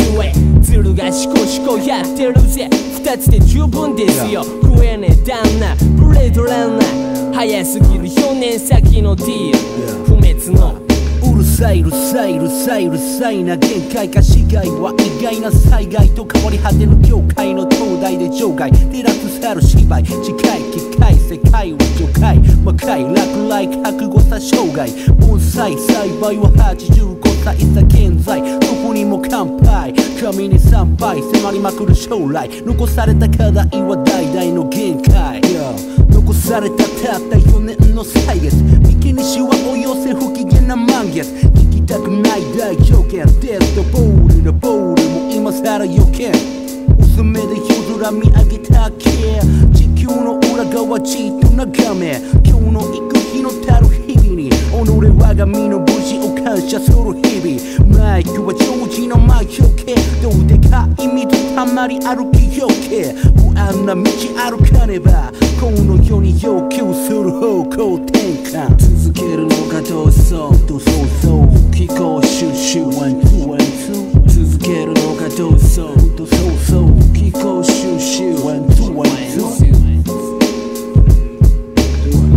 末ズルがシコシコやってるぜ。二つで十分ですよ。食えねえ旦那。ブレードランナー。早すぎる4年先のディール。不滅の。うるさいうるさいうるさいうるさいな限界か市街は意外な災害と変わり果てぬ業界の東大で場外。照らす去る芝居。近い機械世界は除界魔界落雷覚悟さ生涯。盆栽栽培は85歳さ現在。どこにも乾杯神に参拝迫りまくる将来。残された課題は代々の限界。Yeah 残されたたった4年の歳月。三木西はおよせ不機嫌な満月。聞きたくない大条件。デッドボールのボールも今更予見薄めで夜空見上げたけ。地球の裏側じっと眺め。今日の幾日のたる日々に。己我が身の無事を感謝する日々マイクは常時の魔除けどうでかい水たまり歩きよけ不安な道歩かねばこの世に要求する方向転換続けるのがどうそうどうそうそう気候シュシュワンツーワンツー続けるのがどうそうどうそうそう気候シュシュワンツーワンツー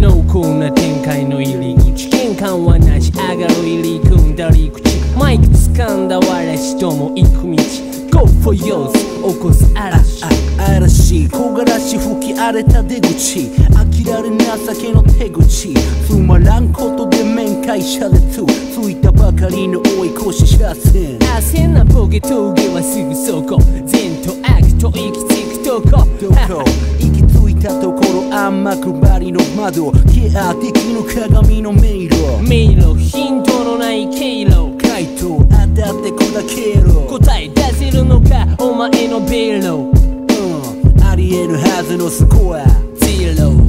濃厚な展開の入り口玄関はなし上がる入り組んだり口マイク掴んだ我人も行く道。Go for yours 起こす嵐。あ嵐木枯らし吹き荒れた出口。飽きられ情けの手口。つまらんことで面会車列つ。いたばかりの追い越し車線。汗なボケ峠はすぐそこ。善と悪と行き着くとこ。どこ？行き着いたところ甘くばりの窓ケアできぬ鏡の迷路。迷路ヒントのない経路。回答当たって砕けろ答え出せるのかお前のベロ。うんありえぬはずのスコア。ゼロ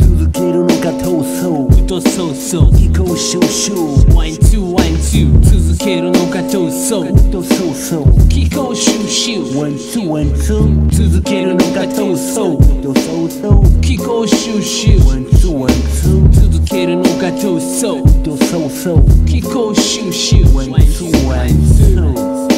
続けるのか逃走とそう。そう飛行少々ワンツーワンツー。続けるのかとそう。とそうそう気候収集。ワンツーワンツー。続けるのかとそう。とそうそう気候収集。ワンツーワンツー続けるのかとそう。とそうそう気候収集。ワンツーワンツー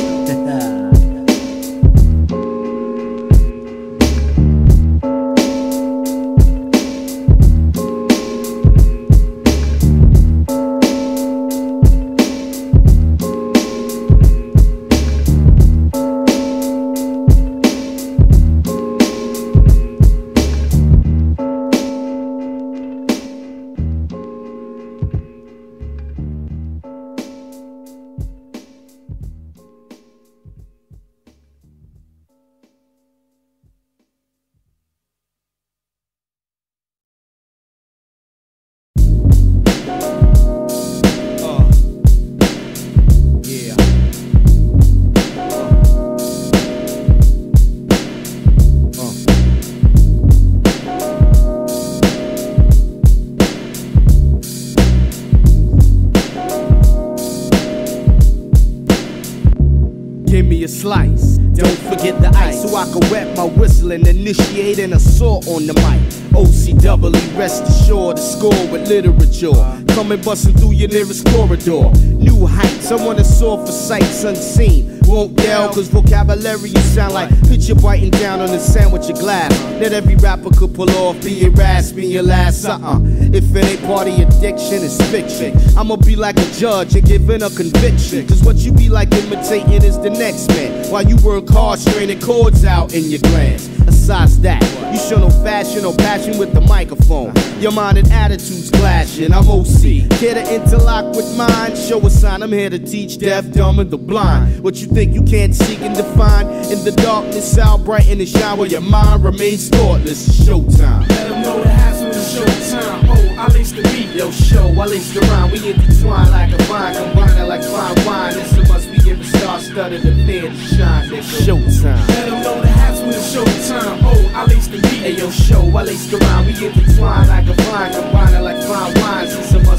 literature. Coming busting through your nearest corridor. New heights, I wanna soar for sights unseen. Won't yell, cause vocabulary you sound like picture biting down on a sandwich of glass. That every rapper could pull off, be it rasping your last, uh uh. If it ain't part of your addiction, it's fiction. I'ma be like a judge and giving a conviction. Cause what you be like imitating is the next man. While you work hard, straining chords out in your glands. Besides that, you show no fashion or passion with the microphone. Your mind and attitudes clashing. I'm OC. Care to interlock with mine? Show a sign. I'm here to teach deaf, dumb, and the blind. What you think you can't seek and define in the darkness, out bright in the shine where your mind remains thoughtless. It's showtime. Let them know the hassle is showtime. Oh, I lace the beat, yo, show, I lace the rhyme. We intertwine like a vine, combine it like fine wine. It's a must be given star studded the fair to shine, nigga. Showtime. Let them know the hassle is showtime. Oh, I lace the beat, yo, show, I lace the rhyme. We intertwine like a vine, combine it like fine wine. It's a must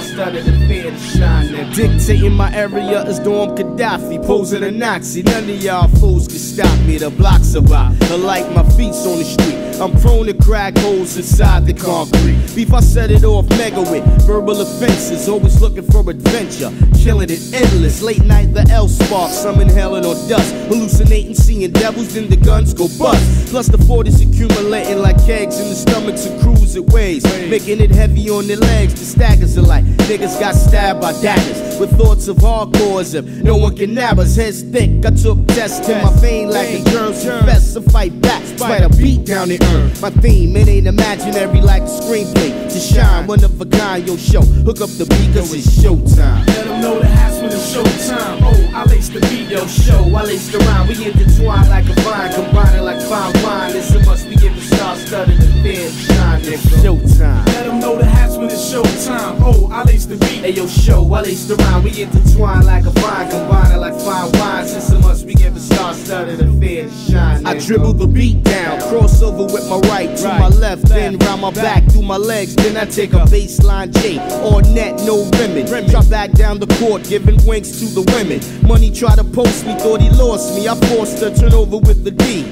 be given star studded the to shine, nigga. Dictating my area is Dorm Gaddafi, posing a Nazi. None of y'all fools can stop me. The blocks about, like my feet's on the street. I'm prone to crack holes inside the concrete. Beef, I set it off mega with verbal offenses. Always looking for adventure, killing it endless. Late night, the L spark, some inhaling or dust. Hallucinating, seeing devils, then the guns go bust. Plus, the 40s accumulating like kegs in the stomachs of it weighs. Making it heavy on their legs, the staggers are like niggas got stabbed by daggers. With thoughts of hardcore as if no one can nab us. Heads thick, I took tests to my vein like a germs confess to fight back. Despite a beat down it earn. My theme, it ain't imaginary like a screenplay. To shine, one of a kind, yo, show. Hook up the beat, cause it's showtime. Let them know the hassle is showtime. Oh, I lace the beat, yo, show, I lace the rhyme. We intertwine like a vine, combine it like fine wine. This a must be given star studded and fair to shine, nigga. Showtime. Let them know the hats when it's showtime. Oh, I lace the beat, hey, yo, show, I lace the rhyme. We intertwine like a vine, combine it like fine wine. This a must be given star studded and fair to shine, I dribble the beat down, cross over with my right to my left, then round my back through my legs. Then I take a baseline J, all net, no rimming. Drop back down the court, giving winks to the women. Money try to post me, thought he lost me. I forced her turn over with the D.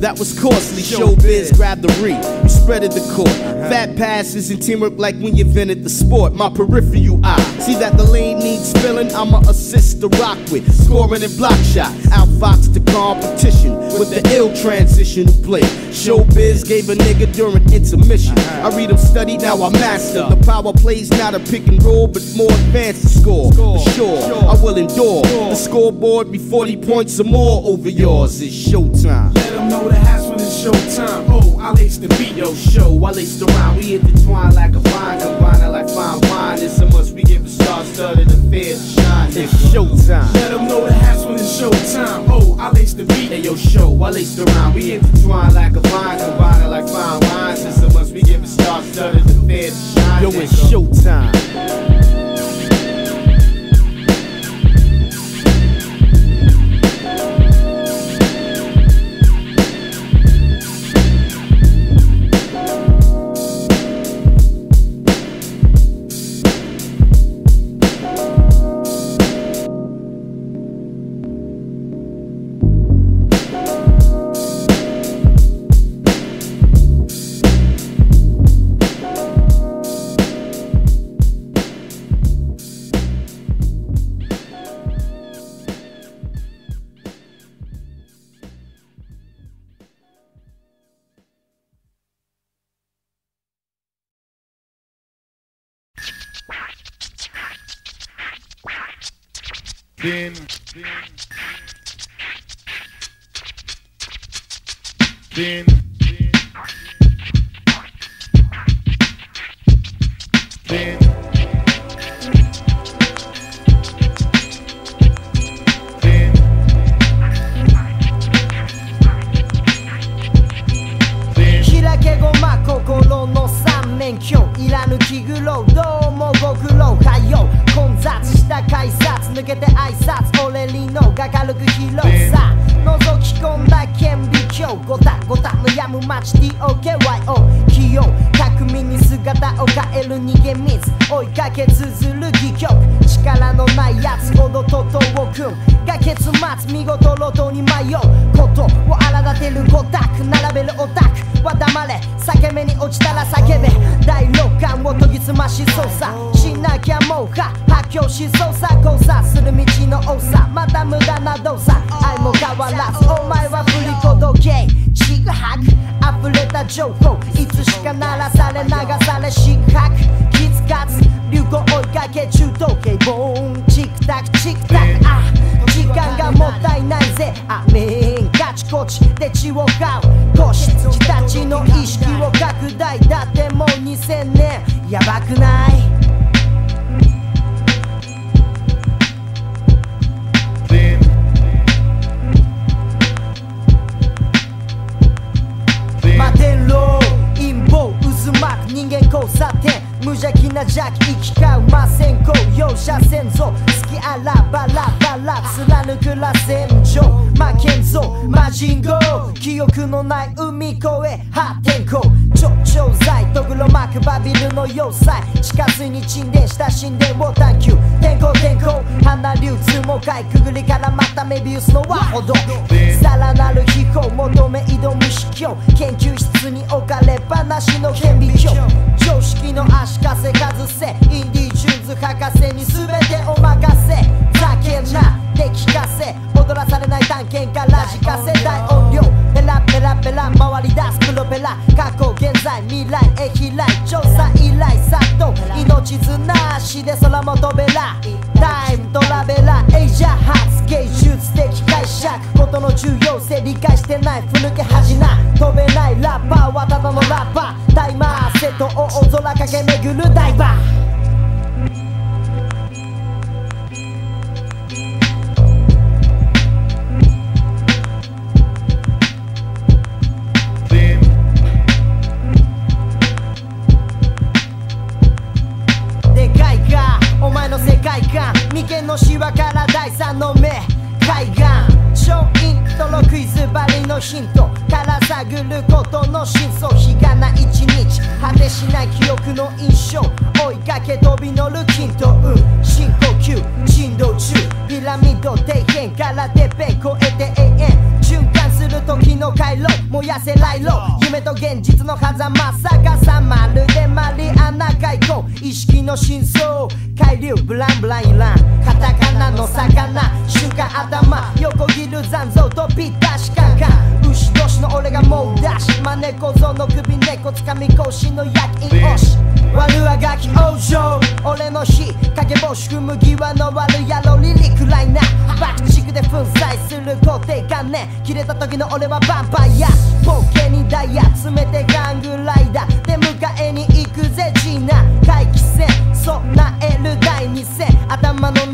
That was costly. Showbiz, grab the re. You spreaded the court. Fat passes and teamwork like when you invented the sport. My peripheral eye. See that the lane needs filling, I'ma assist the rock with. Scoring and block shot. Outfox the competition with the ill transition play. Showbiz gave a nigga during intermission. I read them study, now I master. The power plays not a pick and roll, but more advanced score. For sure, I will endure. The scoreboard be 40 points or more over yours. It's showtime. Them know the hassle is showtime. Oh, I lace the beat, yo, show, I lace the rhyme. We intertwine like a vine, combine like fine wine. This a must we give a star studded a fair shine. It's showtime. Let them know the hassle is showtime. Oh, I lace the beat, hey, yo, show, I lace the rhyme. We intertwine like a vine, combine like fine wine. This a must we give a star studded a fair shine. Yo, it's showtime. た無駄な動作愛も変わらずお前は振り届け。ちぐはぐ溢れた情報。いつしか鳴らされ流され失格。キツカツ流行追いかけ中時計ボーンチクタクチクタク。あ時間がもったいないぜ。アメンカチコチで血を買う。個室自たちの意識を拡大。だってもう2000年。やばくない？間交差点。無邪気な邪気行き交うません。こう容赦せんぞ。好きあらばらばら貫くらせんじょ負けんぞ。魔人号記憶のない海越え破天荒。超超剤とぐろ巻くバビルの要塞。地下水に沈殿した神殿を探求。天候天候。花流通もかいくぐりからまたメビウスの輪ほど。さらなる飛行求め挑む秘境。研究室に置かれっぱなしの顕微鏡。常識の足かせ外せ。インディ・ジューンズ博士に全てお任せ。ざけんなで聞かせ。踊らされない探検家ラジカセ大音量。ペラペラペラ。回り出すプロペラ。過去現在未来。へ開い調査依頼殺到命綱足で空も飛べら。タイムトラベラー。エイジャー発芸術的解釈。ことの重要性理解してない。ふぬけ恥な。飛べない。空駆け巡るダイ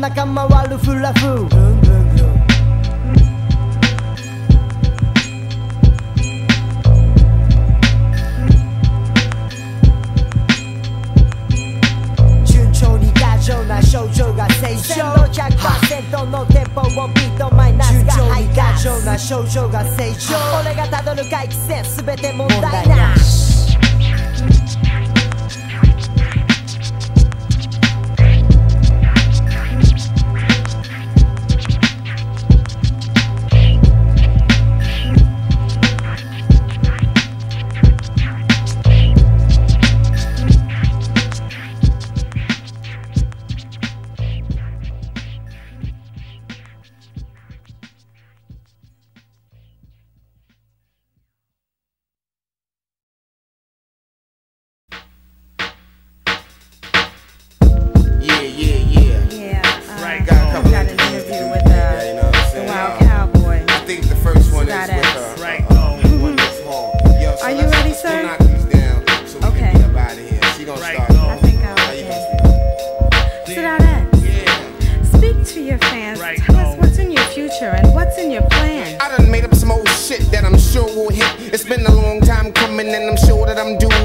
頭の中回るフラフ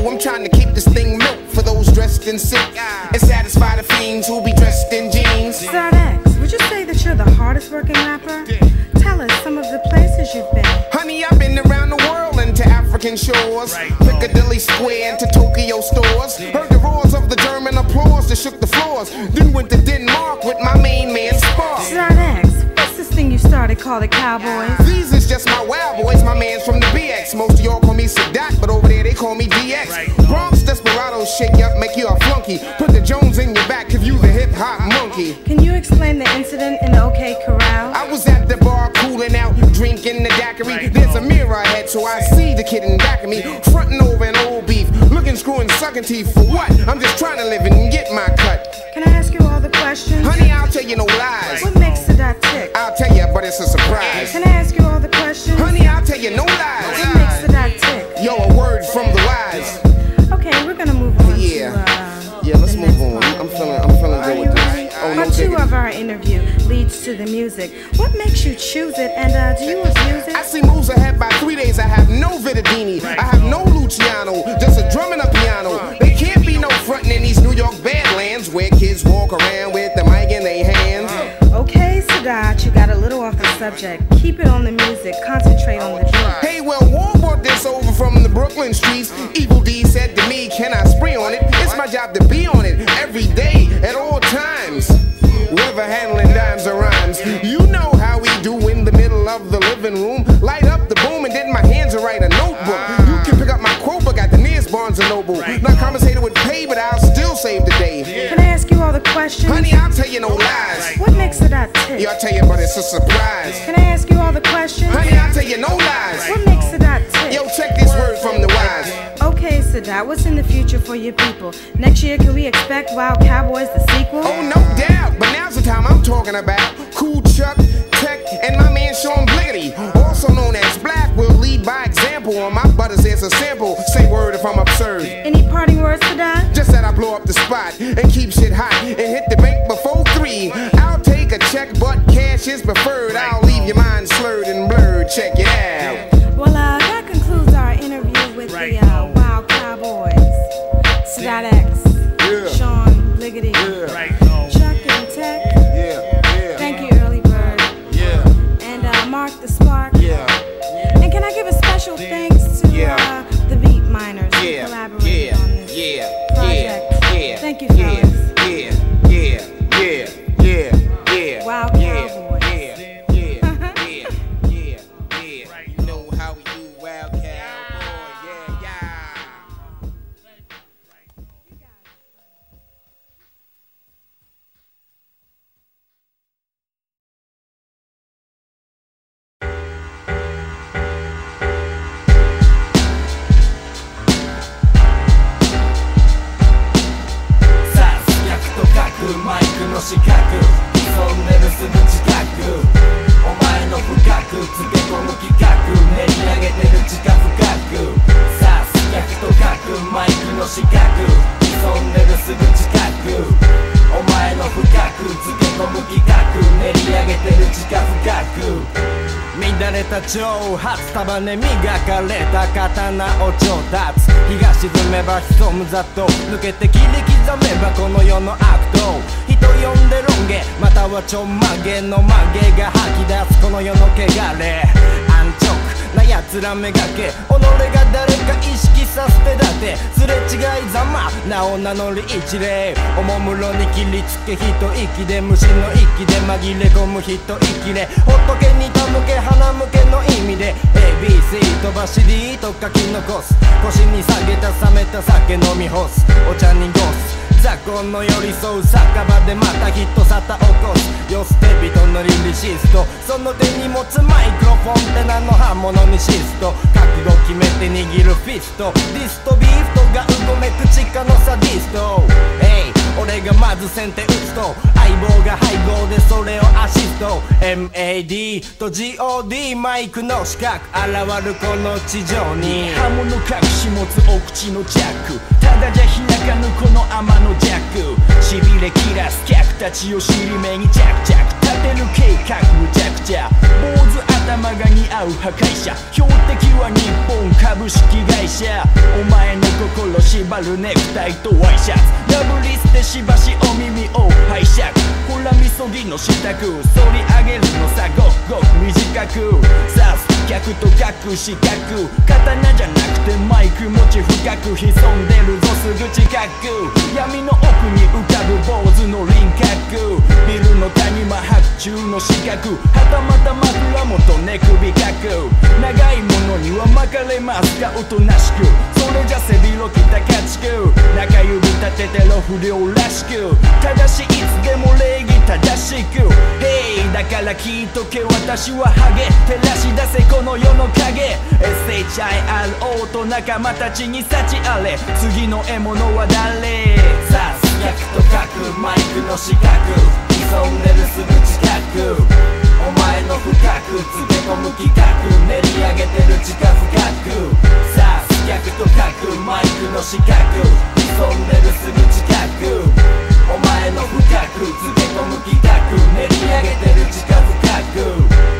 I'm trying to keep this thing milk for those dressed in silk and satisfy the fiends who be dressed in jeans. Would you say that you're the hardest working rapper? Tell us some of the places you've been. Honey, I've been around the world and to African shores. Right. Piccadilly Square and to Tokyo stores. Heard the roars of the German applause that shook the floors. Then went to Denmark with my main man thing you started called the Cowboys? These is just my wild boys, my man's from the BX. Most of y'all call me Sadat, but over there they call me DX. Right. Bronx Desperado shake you up, make you a flunky. Put the Jones in your back if you the hip hop monkey. Can you explain the incident in the OK Corral? I was at the bar cooling out, drinking the daiquiri. Right. There's a mirror ahead, so I see the kid in the back of me, fronting over an old beef. Sucking, screwing, sucking teeth for what? I'm just trying to live and get my cut. Can I ask you all the questions? Honey, I'll tell you no lies. What makes the dot tick? I'll tell you, but it's a surprise. Can I ask you all the questions? Honey, I'll tell you no lies. What makes the dot tick? Yo, a word from the wise. Okay, we're gonna move on Yeah. to uh, Yeah, let's move on. part. I'm feeling, I'm feeling good with ready? this. Oh, no Part two of our interview leads to the music. What makes you choose it, and uh, do you abuse I see moves ahead by three days. I have no Vidadini. I have no Luciano. Just a drum walk around with the mic in their hands. Oh. Okay, Sadat, you got a little off the subject. Keep it on the music. Concentrate on the beat. Hey, well, War brought this over from the Brooklyn streets. The dot tick? Yeah, I'll tell you, but it's a surprise. Can I ask you all the questions? Honey, I'll tell you no lies. What makes dot tick? Yo, check this word from the wise. Okay, Sadat, what's in the future for your people? Next year, can we expect Wild Cowboys the sequel? Oh, no doubt. But now's the time I'm talking about. Cool Chuck, Tech, and my man Sean Bliggity, also known as Black, will lead by example. On my butters, there's a sample. Say word if I'm absurd. Any parting words, Sadat? Just that I blow up the spot and keep shit hot and hit the is preferred. I'll leave your mind slurred and blurred. Check it out. むざと抜けて切り刻めばこの世の悪党人呼んでロン毛またはちょんまげの曲げが吐き出すこの世の汚れ安直な奴らめがけ己が誰か意識させてだってすれ違いざま名を名乗り一礼おもむろに切りつけ一息で虫の息で紛れ込む一息で仏に手向け鼻向けの意味でえ ABC 飛ばし D と書き残す腰に下げた冷めた酒飲み干す。お茶にゴス。雑魚の寄り添う酒場でまた人沙汰起こす。よ捨て人のリリシスト。その手に持つマイクロフォンって名の刃物にシスト覚悟決めて握るフィストディストビーフトがうごめく地下のサディスト Hey 俺がまず先手打つと相棒が背後でそれをアシスト。MAD と GOD マイクの四角現るこの地上に。刃物隠し持つお口のジャックただじゃ開かぬこの天のジャックしびれ切らす客たちを尻目に着々。立てる計画むちゃくちゃ坊主頭が似合う破壊者。標的は日本株式会社。お前の心縛るネクタイとワイシャツ。破り捨てしばしお見舞いを拝借ほらみそぎの支度。反り上げるのさごくごく短く。刺す客と書く四角刀じゃなくてマイク持ち深く。潜んでるぞすぐ近く。闇の奥に浮かぶ坊主の輪郭。ビルの谷間白昼の四角。はたまた枕元寝首かく。長いものには巻かれますかおとなしく。それじゃ背広着た家畜。中指立ててろ不良らしく。ただしいつでも礼儀正しく。Hey だから聞いとけ私はハゲ照らし出せこの世の影。SHIRO と仲間たちに叫立ちあれ。次の獲物は誰？さあ逆と書くマイクの四角。潜んでるすぐ近く。お前の深くつけ込む企画。練り上げてる地下深く。さあ逆と書くマイクの四角。潜んでるすぐ近く。の深くつけ込む企画練り上げてる近づかく。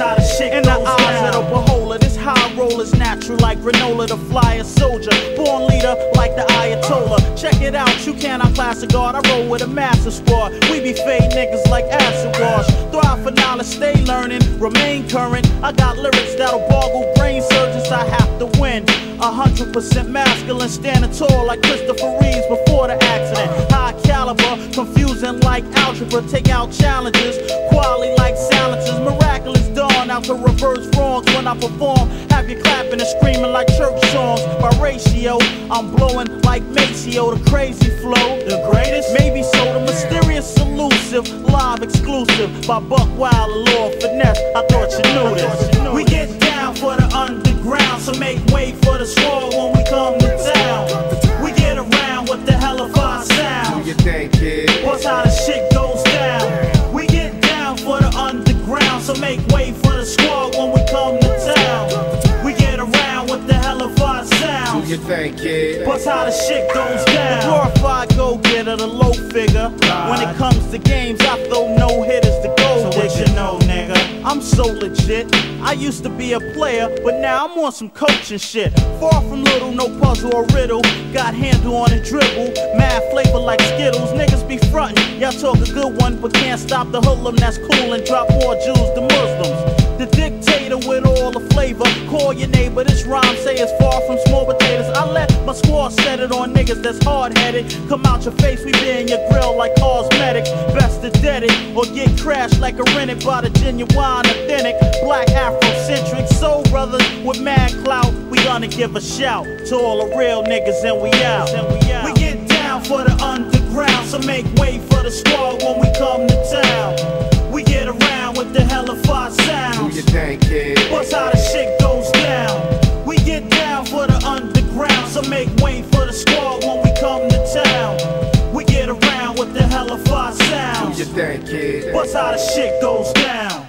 How the shit In the eyes of the beholder, this high roller's natural like granola, the flyer soldier. Born leader like the Ayatollah. Check it out, you cannot class a guard. I roll with a massive squad. We be fade niggas like acid wash. Thrive for knowledge, stay learning, remain current. I got lyrics that'll boggle brain surgeons. I have to win. A hundred percent masculine, standing tall like Christopher Reeves before the accident. High caliber, confusing like algebra. Take out challenges, quality like silences. Miraculous dawn out to reverse wrongs when I perform. Have you clapping and screaming like church songs. By ratio, I'm blowing like Maceo, the crazy flow. The greatest, maybe so. The mysterious, elusive, live exclusive by Buck Wild and Lord Finesse. I thought you knew this. We get down for the underground, so make way for the sword when we come to town. We get around with the hell of our sound. You think, kid? What's how the shit You think, kid? What's how the shit goes down? The glorified go getter, the low figure. When it comes to games, I throw no hitters to gold so digger. You know, nigga? I'm so legit. I used to be a player, but now I'm on some coaching shit. Far from little, no puzzle or riddle. Got handle on and dribble. Mad flavor like Skittles. Niggas be frontin'. Y'all talk a good one, but can't stop the hoodlum that's cool and drop more Jews than Muslims. The dictator with all the flavor. Call your neighbor, this rhyme say it's far from small potatoes. I let my squad set it on niggas that's hard headed. Come out your face, we be in your grill like cosmetics. Best to dead it or get crashed like a rented by the genuine, authentic, black Afrocentric soul brothers with mad clout. We gonna give a shout to all the real niggas and we out. We get down for the underground, so make way for the squad when we come to town. We get around with the your. What's how the shit goes down? We get down for the underground, so make way for the squad when we come to town. We get around with the hella fly sounds. What's how the shit goes down?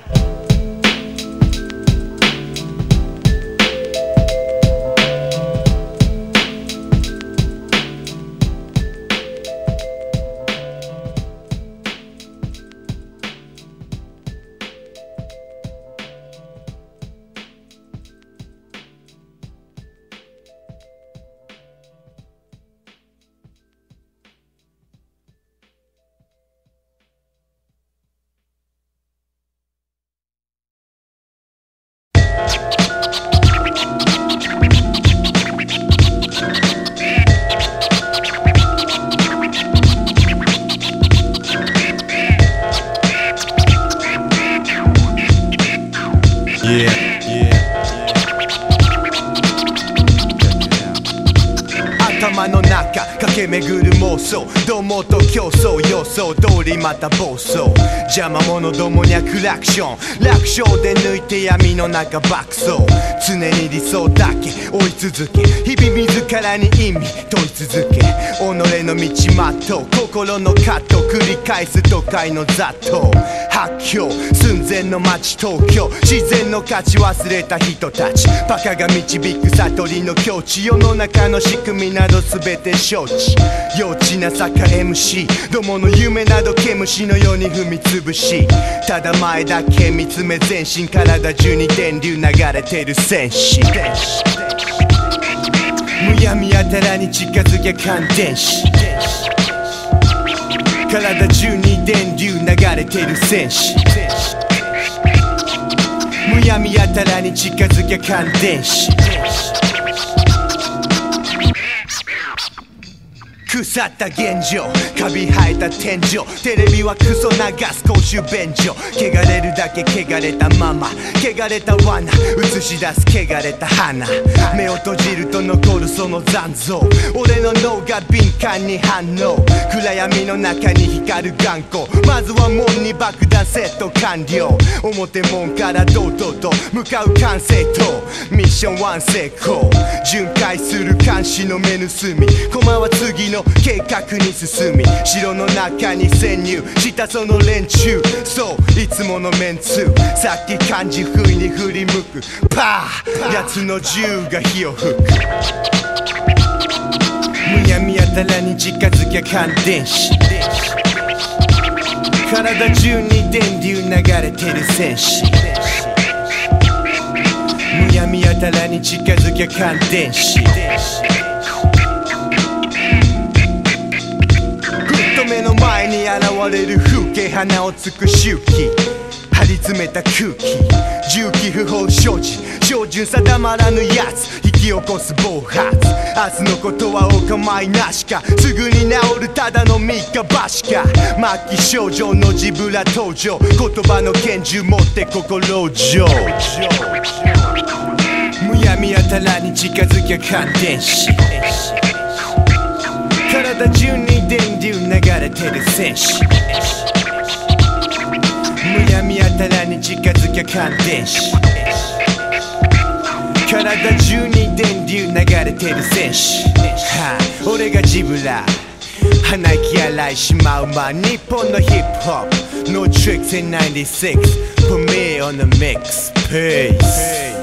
駆け巡る妄想。どもと競争予想通りまた暴走。邪魔者どもにはクラクション。楽勝で抜いて闇の中爆走。常に理想だけ追い続け。日々自らに意味問い続け。己の道全う心の葛藤繰り返す都会の雑踏。発狂寸前の街東京。自然の価値忘れた人たち。バカが導く悟りの境地世の中の仕組みなど全て承知。幼稚な坂 MC どもの夢など毛虫のように踏み潰し。ただ前だけ見つめ全身体中に電流流れてる戦士。むやみやたらに近づきゃ感電子体中に電流流れてる戦士。むやみやたらに近づきゃ感電子腐った現状カビ生えた天井。テレビはクソ流す公衆便所。汚れるだけ汚れたまま汚れた罠。映し出す汚れた花。目を閉じると残るその残像。俺の脳が敏感に反応。暗闇の中に光る頑固。まずは門に爆弾セット完了。表門から堂々と向かう完成とミッションワン成功。巡回する監視の目盗み。駒は次の計画に進み。城の中に潜入。したその連中。そういつものメンツ。さっき漢字不意に振り向く。パー。奴の銃が火を吹く。むやみやたらに近づきゃ感電子体中に電流流れてる戦士むやみやたらに近づきゃ感電子ふっと目の前に現れる風景花をつく周期張り詰めた空気重機不法所持照準定まらぬやつ引き起こす暴発明日のことはお構いなしかすぐに治るただの三日橋か末期症状のジブラ登場言葉の拳銃持って心情むやみやたらに近づきゃ感電子体中に電流流れてる戦士。むやみやたらに近づきゃ感電子体中に電流流れてる戦士、はあ、俺がジブラ鼻息荒いしまうま日本のヒップホップ。No tricks in 96 Put me on the mix Peace.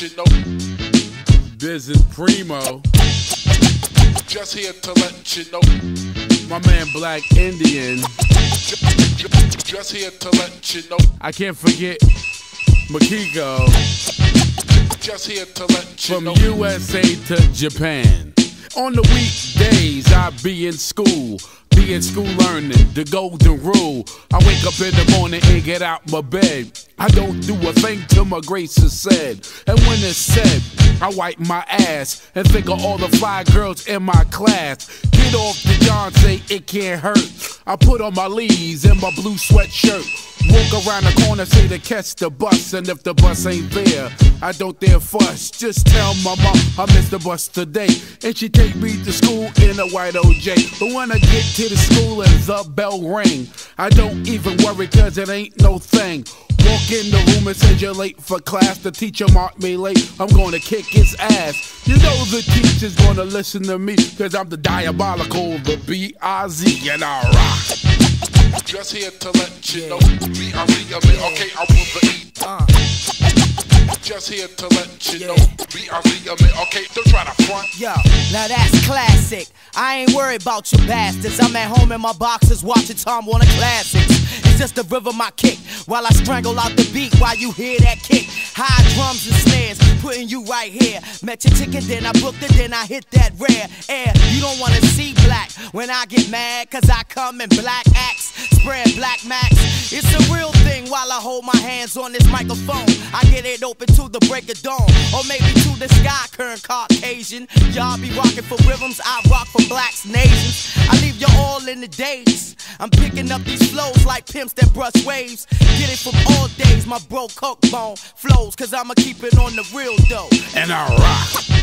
You know. This is Primo. Just here to let you know. My man Black Indian. Just here to let you know. I can't forget Makiko. Just here to let you From know. From USA to Japan. On the weekdays, I be in school. Be in school learning the golden rule. I wake up in the morning and get out my bed. I don't do a thing till my grace is said. And when it's said, I wipe my ass and think of all the fly girls in my class. Get off the say it can't hurt. I put on my leaves and my blue sweatshirt. Walk around the corner, say to catch the bus, and if the bus ain't there, I don't dare fuss. Just tell my mom I missed the bus today, and she take me to school in a white OJ. But when I get to the school and the bell ring, I don't even worry 'cause it ain't no thing. Walk in the room and says you're late for class. The teacher marked me late. I'm gonna kick his ass. You know the teacher's gonna listen to me, cause I'm the diabolical, the B-I-Z, and I rock. Just here to let you know. Me, I see a. Okay, I will the E. Just here to let you know. Me, I see a. Okay, don't try to front. Yo, now that's classic. I ain't worried about you bastards. I'm at home in my boxes watching Tom Warner classics. It's just the rhythm I kick while I strangle out the beat while you hear that kick. High drums and snares, putting you right here. Met your ticket, then I booked it, then I hit that rare air. You don't wanna see black when I get mad, cause I come in black acts, spread black max. It's a real thing while I hold my hands on this microphone. I get it open to the break of dawn, or maybe to the sky, current Caucasian. Y'all be rocking for rhythms, I rock for blacks, nations. I leave you all in the days. I'm picking up these flows like pimps that brush waves. Get it from all days, my bro coke bone flows, cause I'ma keep it on the real though. And I rock.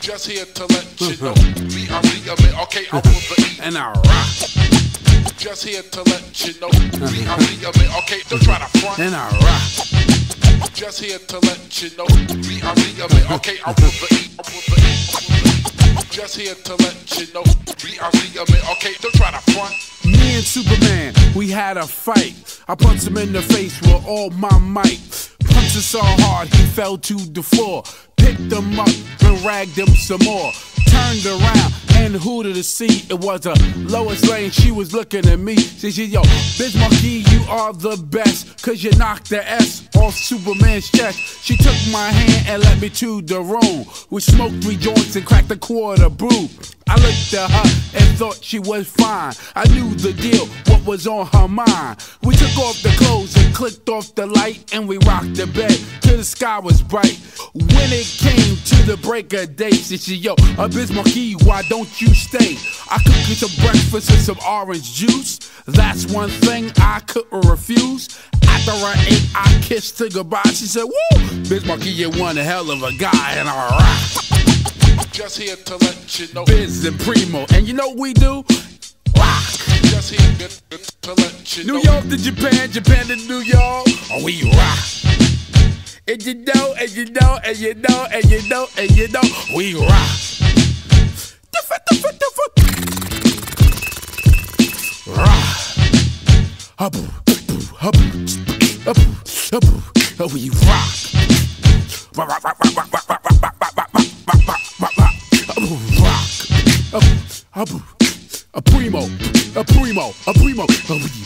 Just here to let you know. Me, I see a man. Okay, I will the E. And I rock. Just here to let you know. Me, I see a man. Okay, don't try to front. And I rock. Just here to let you know. Me, I see a. Okay, I will the E. I will the E. Just here to let you know. Me, I see a man. Okay, don't try to front. Me and Superman, we had a fight. I punched him in the face with all my might. Punched him so hard he fell to the floor. Picked him up and ragged him some more. Turned around and who to see? It was a Lois Lane. She was looking at me. She said, Yo, Biz Markie, you are the best. Cause you knocked the S off Superman's chest. She took my hand and led me to the room. We smoked three joints and cracked a quarter brew. I looked at her and thought she was fine. I knew the deal, what was on her mind. We took off the clothes and clicked off the light, and we rocked the bed till the sky was bright. When it came to the break of day, she said, Yo, uh, a Markie, why don't you stay? I cooked you some breakfast and some orange juice. That's one thing I couldn't refuse. After I ate, I kissed her goodbye. She said, Woo, Biz Markie, you one hell of a guy, and I rock. Just here to let you know. Biz and Primo, and you know we do? Rock. Just here to let you know. New York to Japan, Japan to New York. Oh, we rock. And you know, and you know, and you know, and you know, and you know, we. Rock. Up, up, up, up, up, we rock. Rock, rock, rock, rock, rock, rock, rock, rock, rock, rock, rock, rock, rock, rock, rock. Up, up, a primo, a primo, a primo, a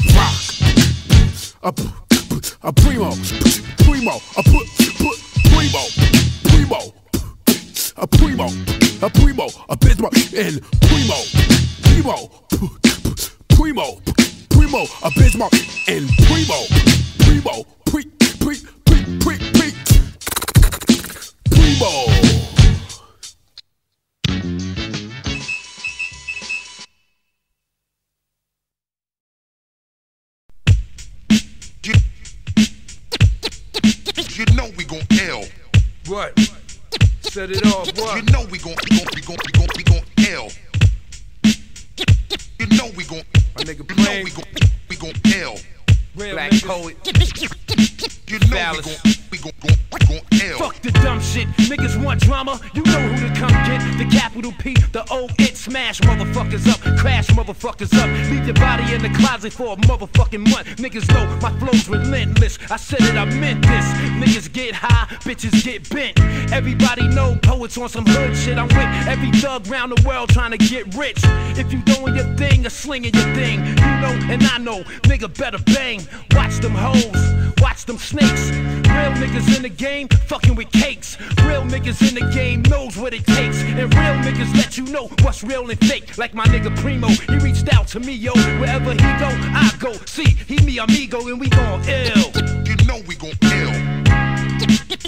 Smash motherfuckers up. Crash motherfuckers up. Leave your body in the closet for a motherfucking month. Niggas know my flow's relentless. I said it, I meant this. Niggas get high, bitches get bent. Everybody know poets on some hood shit. I'm with every thug round the world trying to get rich. If you doing your thing or slinging your thing, you know and I know. Nigga better bang. Watch them hoes. Watch them snakes. Real niggas in the game, fucking with cakes. Real niggas in the game knows what it takes. And real niggas let you know what's real and fake. Like my nigga Primo, he reached out to me, yo. Wherever he go, I go. See, he me amigo, and we gon' ill. You know we gon' ill.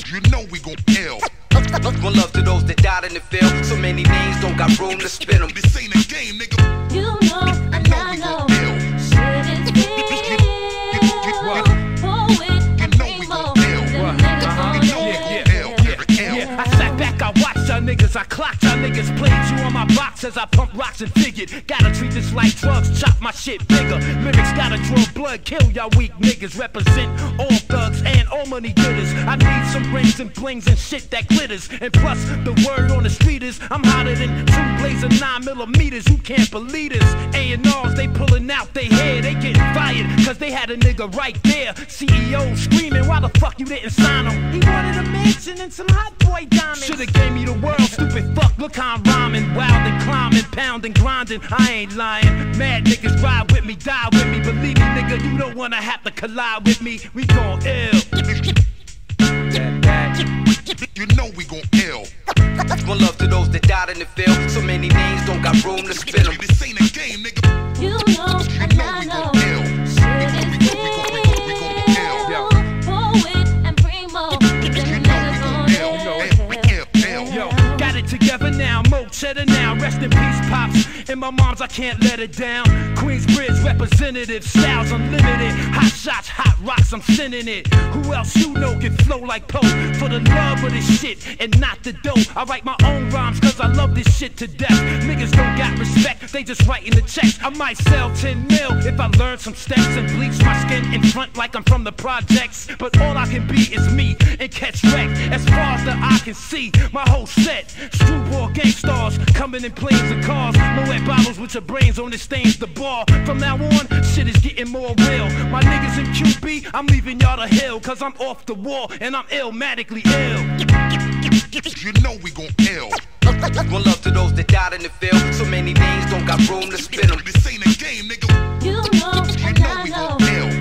You know we gon' ill. One love to those that died in the field. So many names don't got room to spin them. This ain't a game, nigga. You know, and I know. Niggas, I clocked y'all niggas, played you on my box as I pump rocks and figured. Gotta treat this like drugs, chop my shit bigger. Lyrics gotta draw blood, kill y'all weak niggas. Represent all thugs and all money getters. I need some rings and blings and shit that glitters. And plus, the word on the street is I'm hotter than two blazing nine millimeters. You can't believe this. A&Rs, they pulling out their hair, they getting fired. Cause they had a nigga right there. CEO screaming, why the fuck you didn't sign him? He wanted a mansion and some hot boy diamonds. Should've gave me the world, stupid fuck. Look how I'm rhyming, wild and climbing, pounding, grinding. I ain't lying. Mad niggas ride with me, die with me. Believe me, nigga, you don't wanna have to collide with me. We gon' ill. You know we gon' ill. One love to those that died in the field. So many names don't got room to spin them. This ain't a game, nigga. And my mom's, I can't let it down. Queensbridge representative, styles unlimited. Hot shots, hot rocks, I'm sending it. Who else you know can flow like Poe? For the love of this shit and not the dough. I write my own rhymes cause I love this shit to death. Niggas don't got respect, they just writing the checks. I might sell 10 mil if I learn some steps and bleach my skin in front like I'm from the projects. But all I can be is me and catch wreck. As far as the eye can see, my whole set. Screwball Gang Starr coming in planes and cars. Red bottles with your brains on it stains the bar. From now on, shit is getting more real. My niggas in QB, I'm leaving y'all to hell. Cause I'm off the wall and I'm illmatically ill. You know we gon' ill. One love to those that died in the field. So many names don't got room to spin them. This ain't a game, nigga. You know, you know we gon' ill.